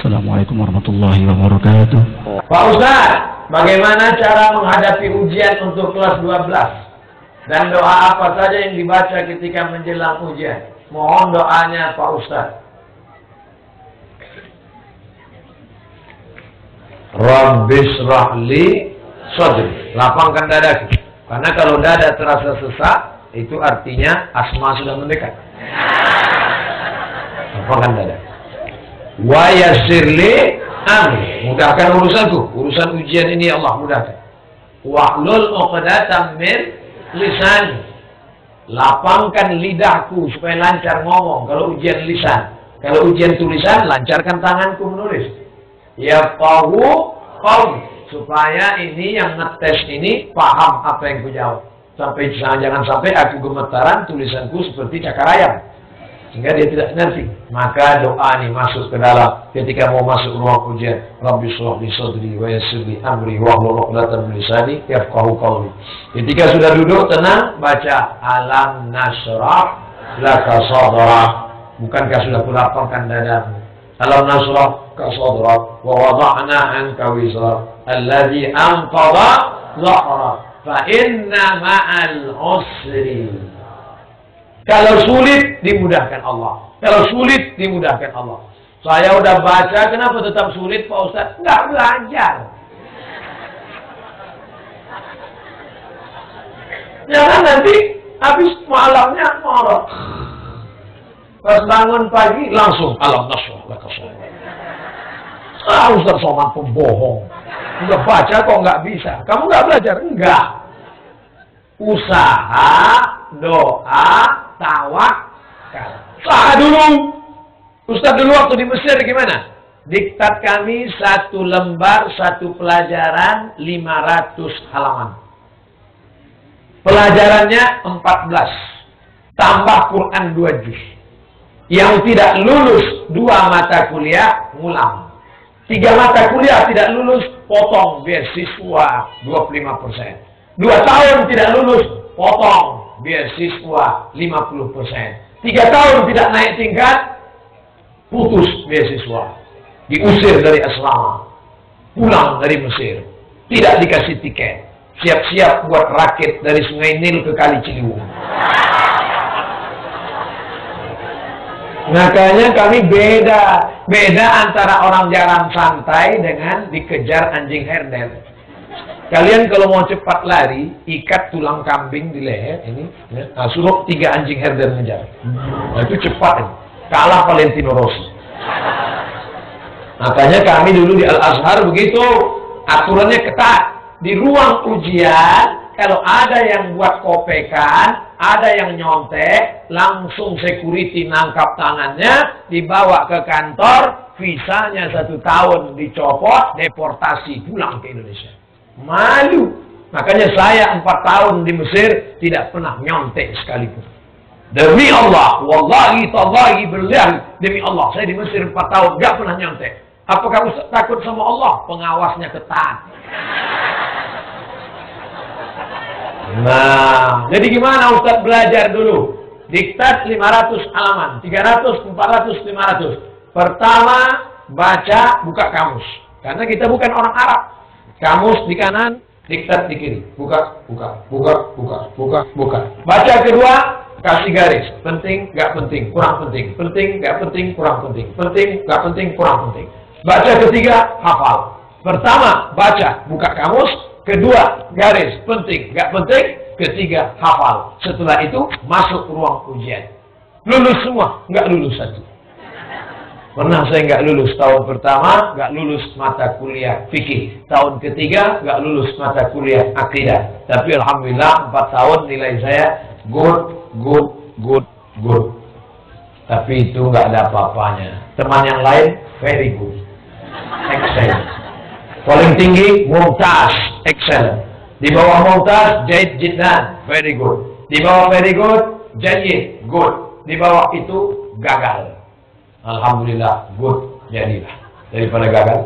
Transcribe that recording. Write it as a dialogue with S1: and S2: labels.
S1: Assalamualaikum warahmatullahi wabarakatuh.
S2: Pak Ustaz, bagaimana cara menghadapi ujian untuk kelas 12? Dan doa apa saja yang dibaca ketika menjelang ujian? Mohon doanya Pak Ustaz. Rabbis rahli sadri. Lapangkan dadaku. Karena kalau dada terasa sesak, itu artinya asma sudah mendekat. Lapangkan dada. Wa yasirli amri. Mudahkan urusanku. Urusan ujian ini ya Allah mudahkan. Wahlul uqdatam min lisani. Lapangkan lidahku supaya lancar ngomong kalau ujian lisan. Kalau ujian tulisan, lancarkan tanganku menulis. Ya tahu kaum supaya ini yang ngetes ini paham apa yang ku jawab. Sampai jangan sampai aku gemetaran tulisanku seperti cakar ayam. Sehingga dia tidak ngerti. Maka doa ini masuk ke dalam ketika mau masuk ruang ujian. Rabbi sholih li sadri wa yassir amri wa hlul 'uqdatam min yafqahu qawli. Ketika sudah duduk tenang baca alam nasrah laka sadrak. Bukankah sudah kulapangkan dadamu? Alam nasrah ka sadrak wa wada'na anka wizrak alladhi anqadha dhahrak fa inna ma'al usri kalau sulit, dimudahkan Allah. Kalau sulit, dimudahkan Allah. Saya udah baca, kenapa tetap sulit Pak Ustaz? Nggak belajar. Jangan nanti habis malamnya marah. Pas bangun pagi langsung alam nasrah Ah Ustaz Somad pembohong. Udah baca kok nggak bisa. Kamu nggak belajar? Enggak. Usaha, doa, tawakal. Sah dulu. Ustaz dulu waktu di Mesir gimana? Diktat kami satu lembar, satu pelajaran, 500 halaman. Pelajarannya 14. Tambah Quran 2 juz. Yang tidak lulus dua mata kuliah, ngulang. Tiga mata kuliah tidak lulus, potong beasiswa 25%. Dua tahun tidak lulus, potong beasiswa 50%. Tiga tahun tidak naik tingkat, putus beasiswa. Diusir dari asrama. Pulang dari Mesir. Tidak dikasih tiket. Siap-siap buat rakit dari sungai Nil ke Kali Ciliwung. Makanya kami beda. Beda antara orang jarang santai dengan dikejar anjing herder. Kalian kalau mau cepat lari, ikat tulang kambing di leher ini, ya, nah, suruh tiga anjing herder ngejar. Nah, itu cepat, ya. kalah Valentino Rossi. Makanya kami dulu di Al Azhar begitu, aturannya ketat. Di ruang ujian, kalau ada yang buat kopekan, ada yang nyontek, langsung security nangkap tangannya, dibawa ke kantor, visanya satu tahun dicopot, deportasi pulang ke Indonesia. Malu. Makanya saya empat tahun di Mesir tidak pernah nyontek sekalipun. Demi Allah, wallahi tallahi billahi, demi Allah, saya di Mesir empat tahun nggak pernah nyontek. Apa kamu takut sama Allah? Pengawasnya ketat. Nah, jadi gimana Ustaz belajar dulu? Diktat 500 halaman, 300, 400, 500. Pertama, baca, buka kamus. Karena kita bukan orang Arab. Kamus di kanan, diktat di kiri. Buka, buka, buka, buka, buka, buka. Baca kedua, kasih garis. Penting, gak penting, kurang penting. Penting, gak penting, kurang penting. Penting, gak penting, kurang penting. Baca ketiga, hafal. Pertama, baca, buka kamus. Kedua, garis. Penting, gak penting. Ketiga, hafal. Setelah itu, masuk ruang ujian. Lulus semua, gak lulus satu. Pernah saya nggak lulus tahun pertama, nggak lulus mata kuliah fikih. Tahun ketiga nggak lulus mata kuliah akidah. Tapi alhamdulillah empat tahun nilai saya good, good, good, good. Tapi itu nggak ada apa-apanya. Teman yang lain very good, excellent. Paling tinggi mumtaz, excellent. Di bawah mumtaz jahit jiddan, very good. Di bawah very good, jahit good. Di bawah itu gagal. Alhamdulillah, good jadilah daripada gagal.